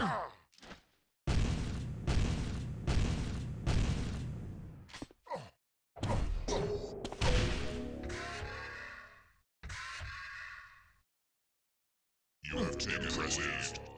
You have taken the.